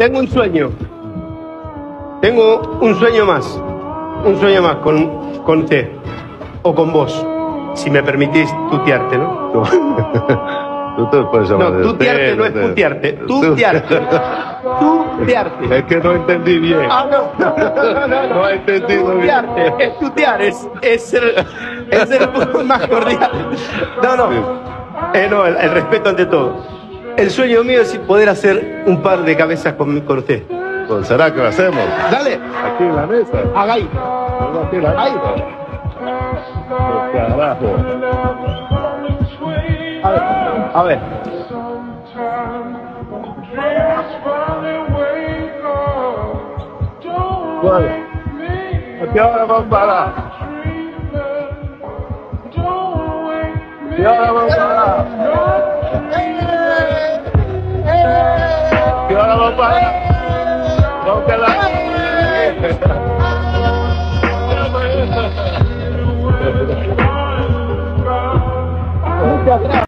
tengo un sueño. Tengo un sueño más. Un sueño más con, con usted. O con vos. Si me permitís tutearte, ¿no? Tú te puedes llamar No, tutearte no es putearte. Tú- Tutearte. Tutearte. Es que no entendí bien. Ah, no, no, no, no, No he entendido bien. Tutearte, es tutear, es, es ser, es ser más cordial. No, no. Eh, no, el, el respeto ante todo. El sueño mío es poder hacer un par de cabezas con, con usted. Pues, ¿Será que lo hacemos? Dale, Aquí en la mesa. haga ahí. Aquí en la Ahí. mesa. Pues, Carajo. A ver, a ver. ¿a qué hora vamos a parar? ¿Qué hora vamos a parar? ¿Qué hora vamos a parar? Vamos a quedar.